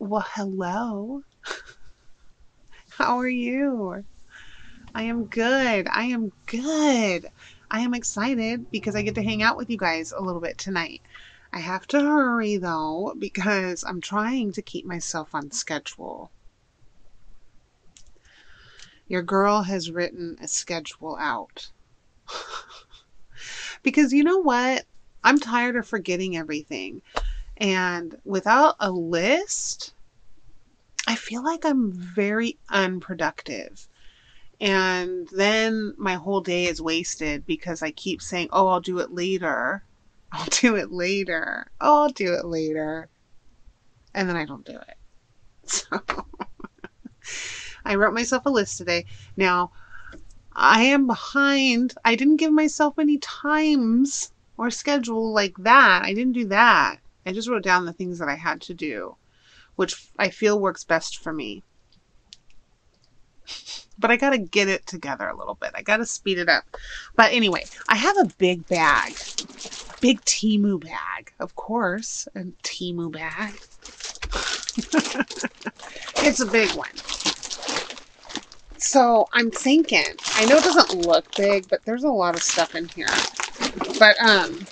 Well, hello. How are you? I am good. I am good. I am excited because I get to hang out with you guys a little bit tonight. I have to hurry though because I'm trying to keep myself on schedule. Your girl has written a schedule out. because you know what? I'm tired of forgetting everything. And without a list, I feel like I'm very unproductive. And then my whole day is wasted because I keep saying, oh, I'll do it later. I'll do it later. Oh, I'll do it later. And then I don't do it. So I wrote myself a list today. Now, I am behind. I didn't give myself any times or schedule like that. I didn't do that. I just wrote down the things that I had to do, which I feel works best for me. But I got to get it together a little bit. I got to speed it up. But anyway, I have a big bag. Big Temu bag, of course. A Temu bag. it's a big one. So I'm thinking, I know it doesn't look big, but there's a lot of stuff in here. But um,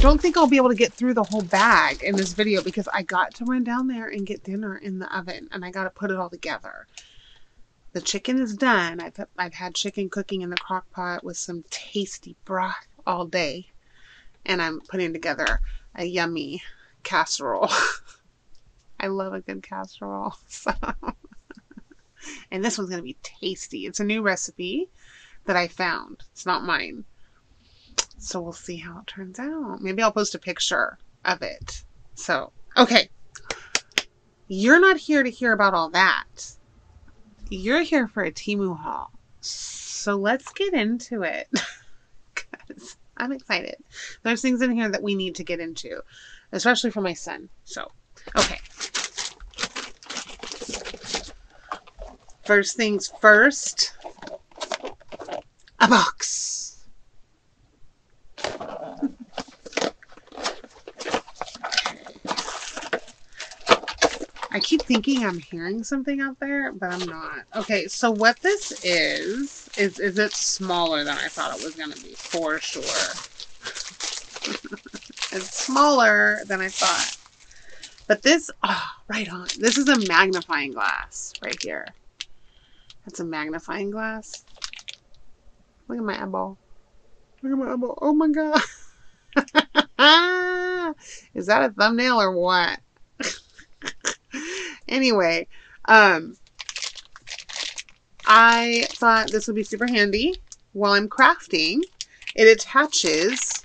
don't think I'll be able to get through the whole bag in this video because I got to run down there and get dinner in the oven and I got to put it all together. The chicken is done. I've, I've had chicken cooking in the crock pot with some tasty broth all day. And I'm putting together a yummy casserole. I love a good casserole. So. and this one's going to be tasty. It's a new recipe that I found. It's not mine. So we'll see how it turns out. Maybe I'll post a picture of it. So, okay. You're not here to hear about all that. You're here for a Temu haul. So let's get into it. Because I'm excited. There's things in here that we need to get into, especially for my son. So, okay. First things first, a box. I keep thinking I'm hearing something out there, but I'm not. Okay, so what this is, is, is it smaller than I thought it was going to be, for sure. it's smaller than I thought. But this, oh, right on. This is a magnifying glass right here. That's a magnifying glass. Look at my eyeball. Look at my eyeball. Oh my god. is that a thumbnail or what? Anyway, um, I thought this would be super handy while I'm crafting. It attaches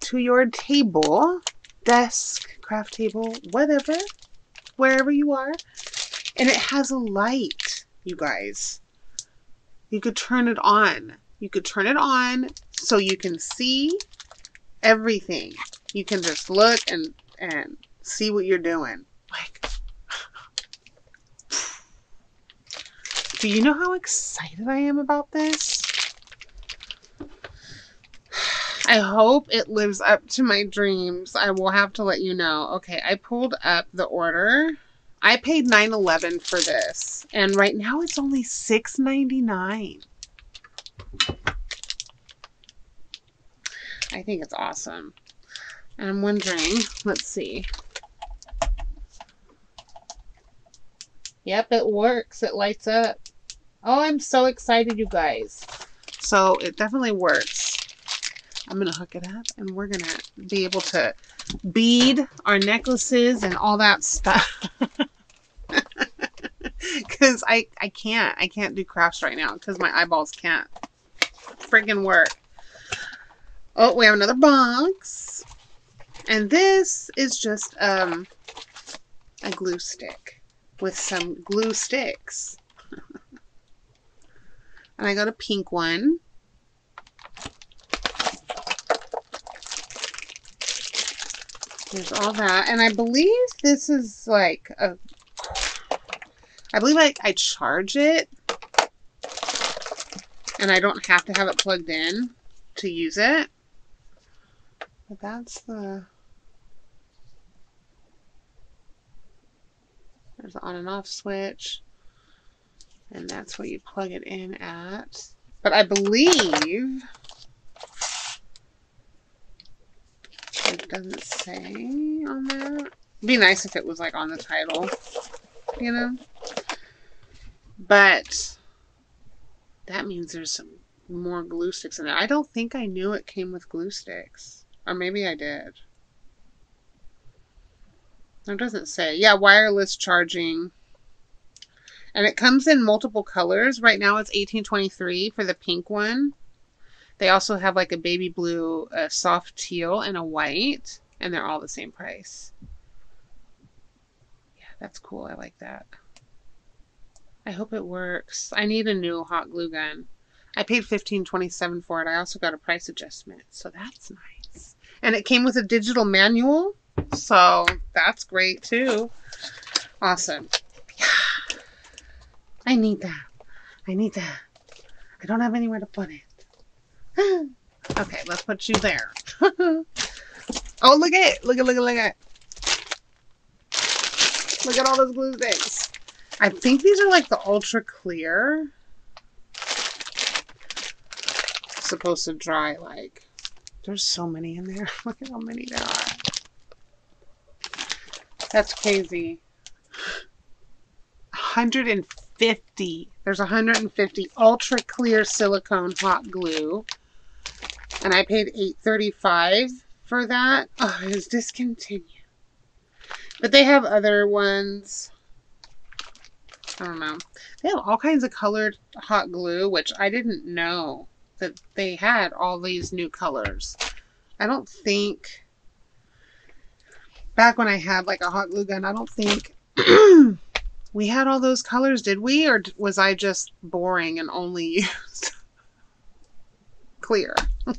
to your table, desk, craft table, whatever, wherever you are. And it has a light, you guys. You could turn it on. You could turn it on so you can see everything. You can just look and and see what you're doing. Like Do you know how excited I am about this? I hope it lives up to my dreams. I will have to let you know. Okay, I pulled up the order. I paid $9.11 for this, and right now it's only $6.99. I think it's awesome. And I'm wondering, let's see. Yep, it works. It lights up. Oh, I'm so excited, you guys. So it definitely works. I'm going to hook it up and we're going to be able to bead our necklaces and all that stuff. Because I, I can't. I can't do crafts right now because my eyeballs can't freaking work. Oh, we have another box. And this is just um, a glue stick with some glue sticks. And I got a pink one. There's all that. And I believe this is like a... I believe I, I charge it. And I don't have to have it plugged in to use it. But that's the... There's the on and off switch. And that's what you plug it in at. But I believe it doesn't say on there. It'd be nice if it was like on the title, you know? But that means there's some more glue sticks in there. I don't think I knew it came with glue sticks. Or maybe I did. It doesn't say. Yeah, wireless charging. And it comes in multiple colors. Right now it's 1823 for the pink one. They also have like a baby blue, a soft teal, and a white. And they're all the same price. Yeah, that's cool. I like that. I hope it works. I need a new hot glue gun. I paid fifteen twenty seven for it. I also got a price adjustment, so that's nice. And it came with a digital manual, so that's great too. Awesome. I need that. I need that. I don't have anywhere to put it. okay, let's put you there. oh, look at it. Look at, look at, look at. Look at all those glue things. I think these are like the ultra clear. supposed to dry like. There's so many in there. Look at how many there are. That's crazy. 150. There's 150 ultra clear silicone hot glue. And I paid 8.35 for that. Oh, it was discontinued. But they have other ones. I don't know. They have all kinds of colored hot glue, which I didn't know that they had all these new colors. I don't think back when I had like a hot glue gun, I don't think we had all those colors, did we? Or was I just boring and only used clear?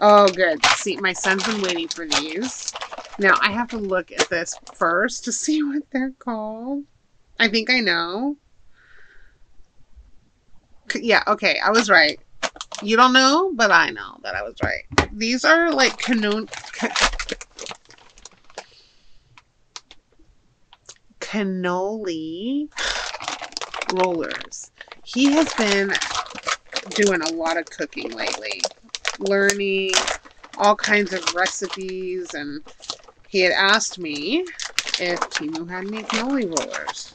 oh, good. See, my son's been waiting for these. Now, I have to look at this first to see what they're called. I think I know yeah, okay, I was right. You don't know, but I know that I was right. These are like canoe cannoli rollers. He has been doing a lot of cooking lately, learning all kinds of recipes, and he had asked me if Temu had any cannoli rollers.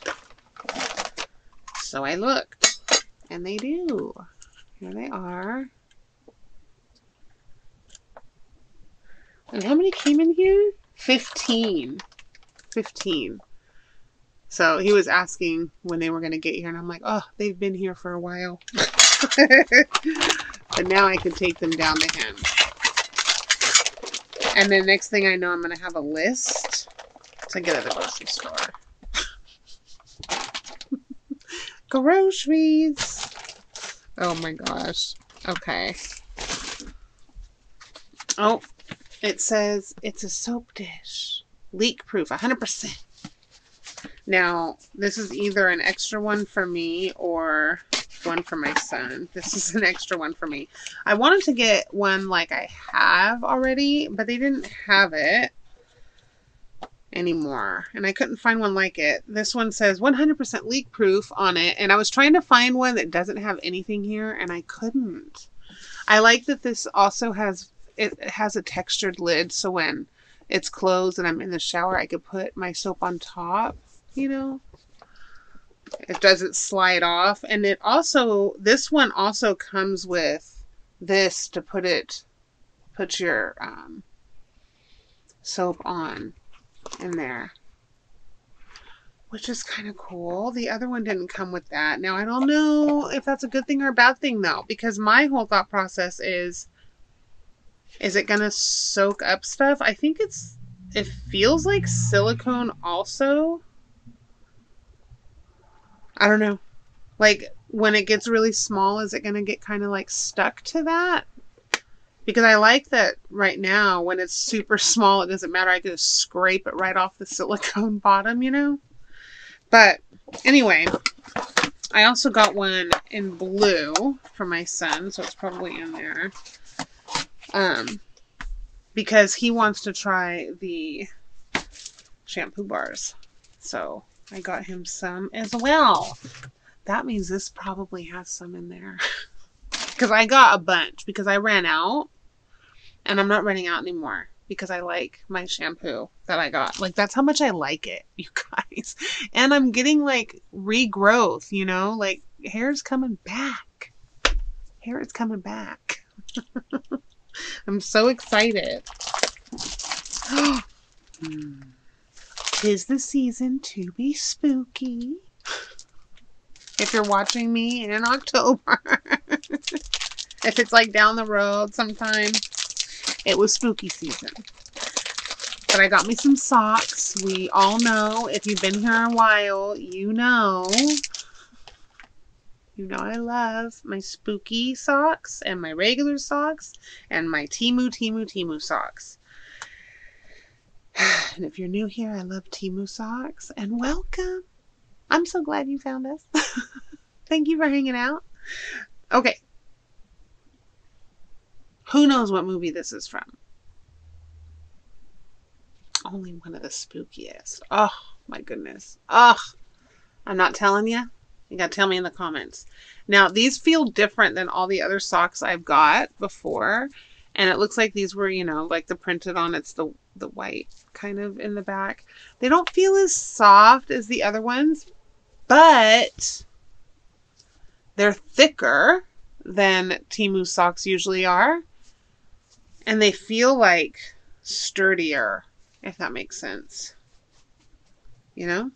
So I looked. And they do. Here they are. And how many came in here? 15. 15. So he was asking when they were going to get here, and I'm like, oh, they've been here for a while. but now I can take them down to him. And then next thing I know, I'm going to have a list to get at the grocery store. Groceries. Oh my gosh. Okay. Oh, it says it's a soap dish. Leak proof, 100%. Now, this is either an extra one for me or one for my son. This is an extra one for me. I wanted to get one like I have already, but they didn't have it anymore. And I couldn't find one like it. This one says 100% leak proof on it. And I was trying to find one that doesn't have anything here and I couldn't. I like that this also has, it has a textured lid. So when it's closed and I'm in the shower, I could put my soap on top, you know. It doesn't slide off. And it also, this one also comes with this to put it, put your um, soap on in there. Which is kind of cool. The other one didn't come with that. Now, I don't know if that's a good thing or a bad thing, though, because my whole thought process is, is it going to soak up stuff? I think it's, it feels like silicone also. I don't know. Like, when it gets really small, is it going to get kind of like stuck to that? because I like that right now when it's super small, it doesn't matter. I can just scrape it right off the silicone bottom, you know? But anyway, I also got one in blue for my son, so it's probably in there. Um, because he wants to try the shampoo bars. So I got him some as well. That means this probably has some in there. Because I got a bunch because I ran out and I'm not running out anymore because I like my shampoo that I got. Like that's how much I like it, you guys. And I'm getting like regrowth, you know, like hair's coming back. Hair is coming back. I'm so excited. Mm. Tis the season to be spooky. If you're watching me in October, if it's like down the road sometime, it was spooky season. But I got me some socks. We all know, if you've been here a while, you know. You know I love my spooky socks and my regular socks and my Temu, Temu, Temu socks. And if you're new here, I love Temu socks and welcome. I'm so glad you found us. Thank you for hanging out. Okay. Who knows what movie this is from? Only one of the spookiest. Oh, my goodness. Oh, I'm not telling you. You gotta tell me in the comments. Now, these feel different than all the other socks I've got before. And it looks like these were, you know, like the printed on, it's the, the white kind of in the back. They don't feel as soft as the other ones, but they're thicker than Temu socks usually are. And they feel like sturdier, if that makes sense. You know?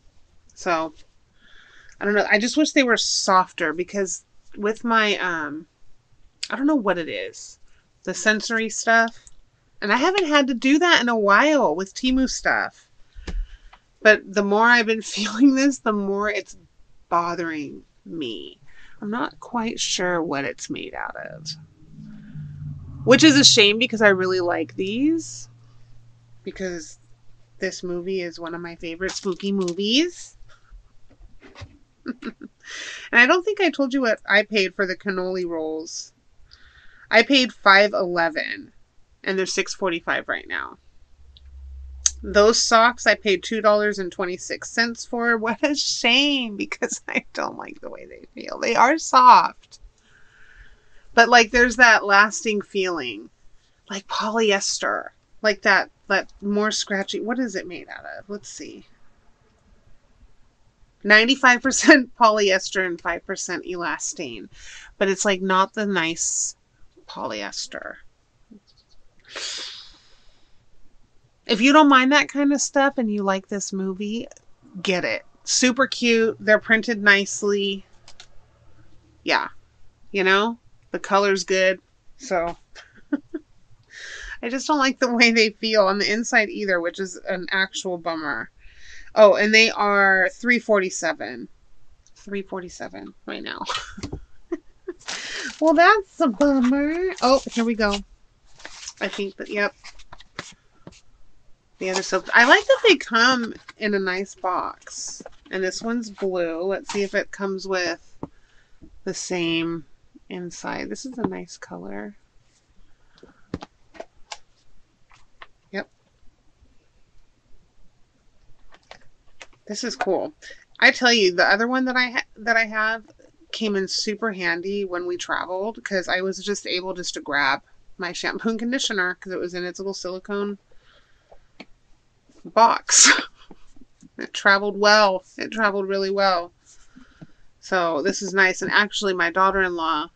So, I don't know. I just wish they were softer because with my, um, I don't know what it is, the sensory stuff. And I haven't had to do that in a while with Temu stuff. But the more I've been feeling this, the more it's bothering me. I'm not quite sure what it's made out of. Which is a shame because I really like these. Because this movie is one of my favorite spooky movies. and I don't think I told you what I paid for the cannoli rolls. I paid 511 and they're 645 right now. Those socks I paid $2.26 for. What a shame because I don't like the way they feel. They are soft. But like there's that lasting feeling. Like polyester. Like that that more scratchy. What is it made out of? Let's see. 95% polyester and 5% elastane. But it's like not the nice polyester. If you don't mind that kind of stuff and you like this movie, get it. Super cute. They're printed nicely. Yeah. You know, the color's good. So I just don't like the way they feel on the inside either, which is an actual bummer. Oh, and they are 347. 347 right now. well, that's a bummer. Oh, here we go. I think that, yep, the other soap. I like that they come in a nice box. And this one's blue. Let's see if it comes with the same inside. This is a nice color. Yep. This is cool. I tell you, the other one that I that I have came in super handy when we traveled because I was just able just to grab my shampoo and conditioner because it was in its little silicone box. it traveled well. It traveled really well. So this is nice. And actually, my daughter-in-law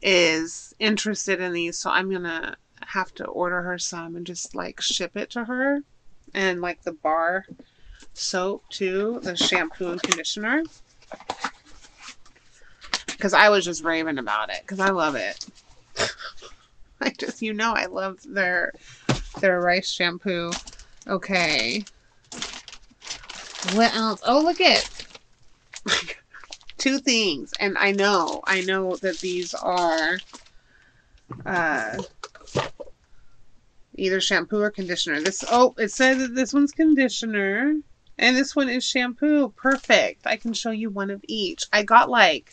is interested in these, so I'm gonna have to order her some and just like ship it to her. And like the bar soap too, the shampoo and conditioner. Because I was just raving about it because I love it. I just, you know, I love their their rice shampoo Okay. What else? Oh, look at two things. And I know, I know that these are uh, either shampoo or conditioner. This, oh, it says that this one's conditioner and this one is shampoo. Perfect. I can show you one of each. I got like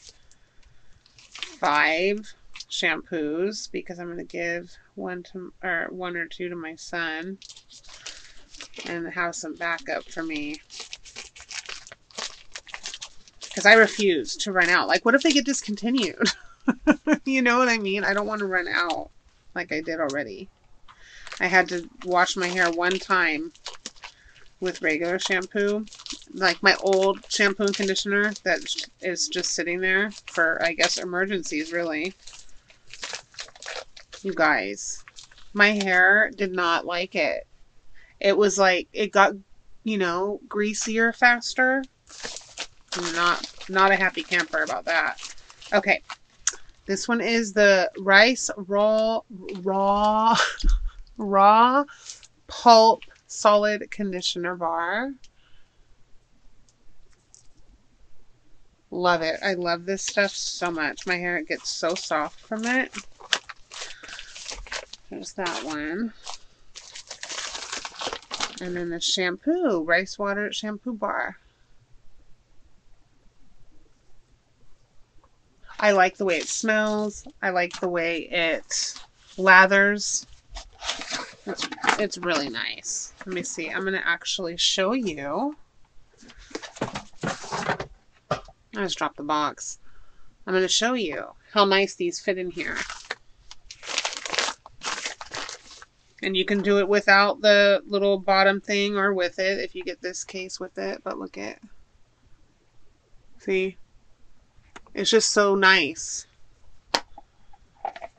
five shampoos because I'm going to give one to, or one or two to my son. and have some backup for me. Because I refuse to run out. Like, what if they get discontinued? you know what I mean? I don't want to run out like I did already. I had to wash my hair one time with regular shampoo. Like my old shampoo and conditioner that is just sitting there for, I guess, emergencies, really. You guys, my hair did not like it. It was like, it got, you know, greasier faster. Not, not a happy camper about that. Okay. This one is the rice raw, raw, raw pulp solid conditioner bar. Love it. I love this stuff so much. My hair gets so soft from it. There's that one. And then the shampoo, rice water shampoo bar. I like the way it smells. I like the way it lathers. It's, it's really nice. Let me see. I'm going to actually show you. I just dropped the box. I'm going to show you how nice these fit in here. And you can do it without the little bottom thing or with it if you get this case with it. But look at, see, it's just so nice.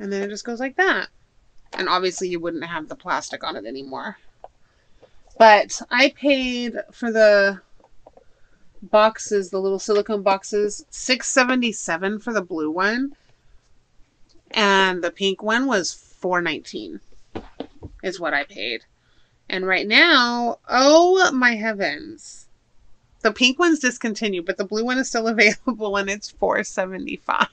And then it just goes like that. And obviously you wouldn't have the plastic on it anymore. But I paid for the boxes, the little silicone boxes, six seventy seven for the blue one. And the pink one was four nineteen is what I paid. And right now, oh my heavens. The pink one's discontinued, but the blue one is still available and it's 475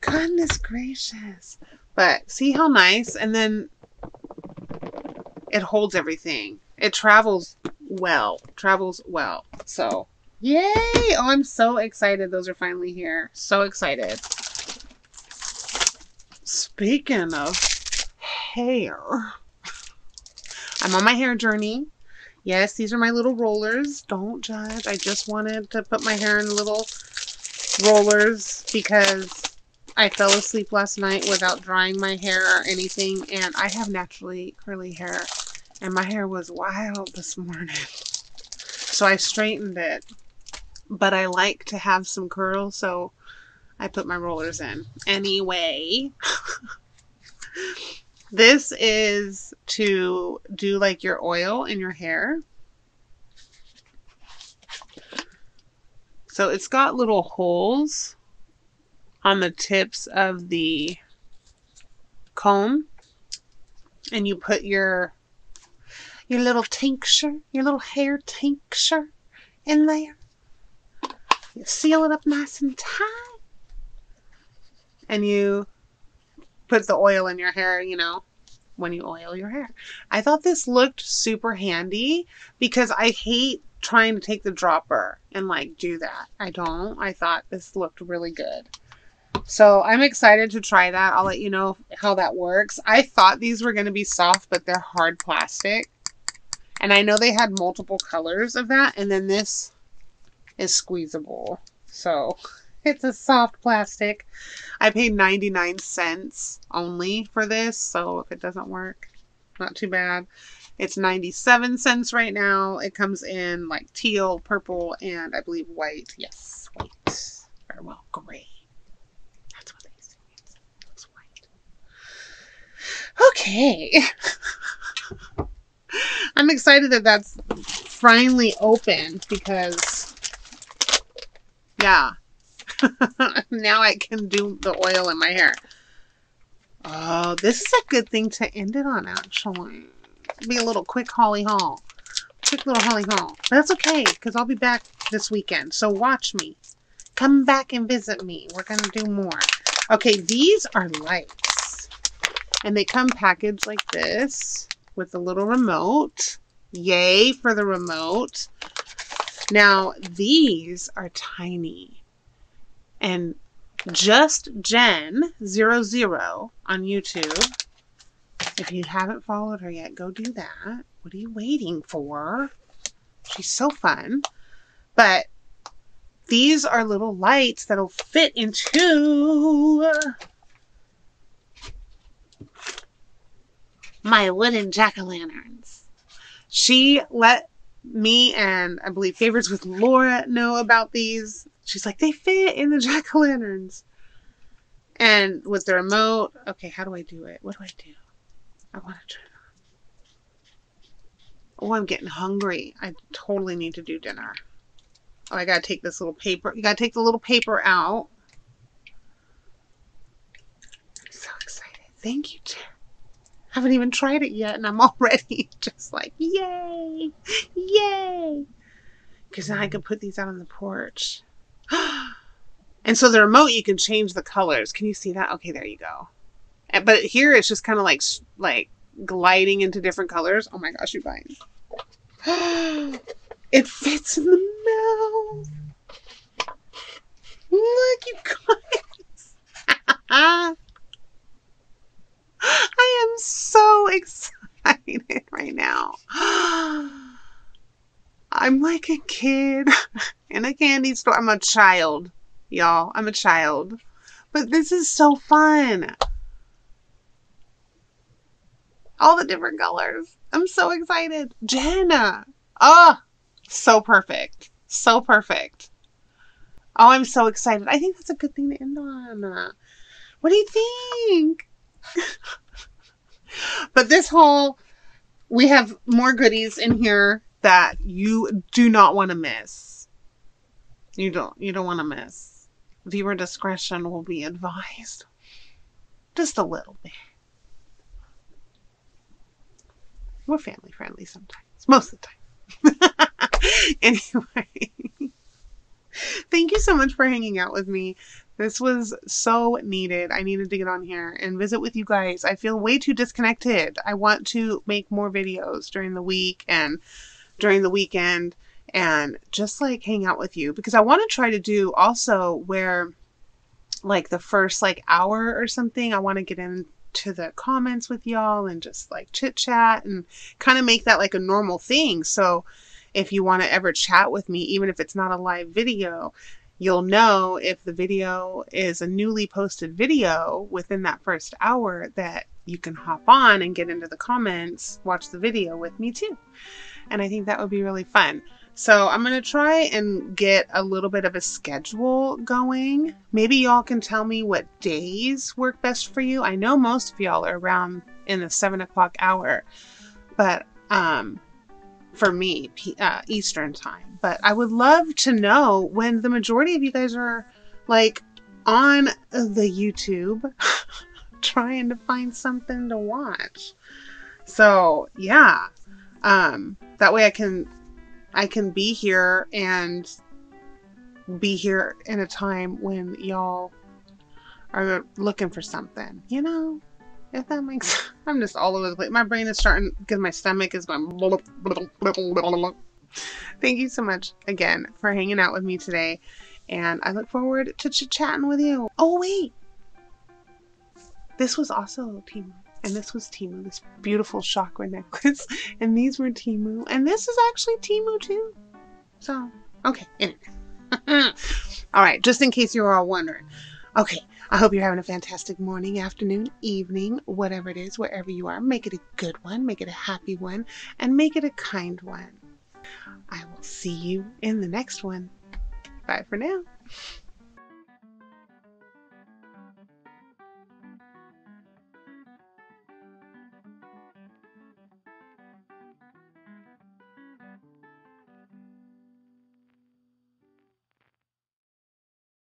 Goodness gracious. But see how nice? And then it holds everything. It travels well. Travels well. So, yay! Oh, I'm so excited those are finally here. So excited. Speaking of hair, I'm on my hair journey. Yes, these are my little rollers. Don't judge. I just wanted to put my hair in little rollers because I fell asleep last night without drying my hair or anything, and I have naturally curly hair, and my hair was wild this morning. So I straightened it, but I like to have some curl, so I put my rollers in. Anyway, this is to do like your oil in your hair. So it's got little holes on the tips of the comb and you put your your little tincture, your little hair tincture in there. You seal it up nice and tight. And you put the oil in your hair, you know, when you oil your hair. I thought this looked super handy because I hate trying to take the dropper and like do that. I don't. I thought this looked really good. So I'm excited to try that. I'll let you know how that works. I thought these were going to be soft, but they're hard plastic. And I know they had multiple colors of that. And then this is squeezable. So it's a soft plastic. I paid 99 cents only for this. So if it doesn't work, not too bad. It's 97 cents right now. It comes in like teal, purple, and I believe white. Yes, white. Very well, gray. Okay. I'm excited that that's finally open because, yeah, now I can do the oil in my hair. Oh, this is a good thing to end it on, actually. Be a little quick holly haul. Quick little holly haul. But that's okay, because I'll be back this weekend. So watch me. Come back and visit me. We're going to do more. Okay, these are lights. And they come packaged like this with a little remote. Yay for the remote. Now, these are tiny. And just Jenn00 on YouTube If you haven't followed her yet, go do that. What are you waiting for? She's so fun. But these are little lights that'll fit into my wooden jack-o'-lanterns. She let me and I believe favorites with Laura know about these. She's like, they fit in the jack-o'-lanterns. And with the remote, okay, how do I do it? What do I do? I want to turn on. Oh, I'm getting hungry. I totally need to do dinner. Oh, I gotta take this little paper. You gotta take the little paper out. I'm so excited. Thank you, Jen. I haven't even tried it yet, and I'm already just like, yay! Yay! Because now I can put these out on the porch. And so the remote, you can change the colors. Can you see that? Okay, there you go. But here it's just kind of like like gliding into different colors. Oh my gosh, you guys. it fits in the mouth. Look, you guys. I am so excited right now. I'm like a kid in a candy store. I'm a child, y'all. I'm a child. But this is so fun all the different colors. I'm so excited. Jenna. Oh, so perfect. So perfect. Oh, I'm so excited. I think that's a good thing to end on. What do you think? but this whole, we have more goodies in here that you do not want to miss. You don't, you don't want to miss. Viewer discretion will be advised. Just a little bit. We're family friendly sometimes. Most of the time. anyway. Thank you so much for hanging out with me. This was so needed. I needed to get on here and visit with you guys. I feel way too disconnected. I want to make more videos during the week and during the weekend and just like hang out with you because I want to try to do also where like the first like hour or something I want to get into the comments with y'all and just like chit chat and kind of make that like a normal thing. So if you want to ever chat with me, even if it's not a live video, you'll know if the video is a newly posted video within that first hour that you can hop on and get into the comments, watch the video with me too. And I think that would be really fun. So I'm going to try and get a little bit of a schedule going. Maybe y'all can tell me what days work best for you. I know most of y'all are around in the seven o'clock hour, but um, for me, uh, Eastern time. But I would love to know when the majority of you guys are like on the YouTube trying to find something to watch. So yeah, um, that way I can I can be here and be here in a time when y'all are looking for something, you know? If that makes I'm just all over the place. My brain is starting because my stomach is going. Thank you so much again for hanging out with me today. And I look forward to ch chatting with you. Oh, wait. This was also Temu. And this was Temu, this beautiful chakra necklace. And these were Temu, And this is actually Temu too. So, okay. Anyway. all right, just in case you were all wondering. Okay, I hope you're having a fantastic morning, afternoon, evening, whatever it is, wherever you are. Make it a good one, make it a happy one, and make it a kind one. I will see you in the next one. Bye for now.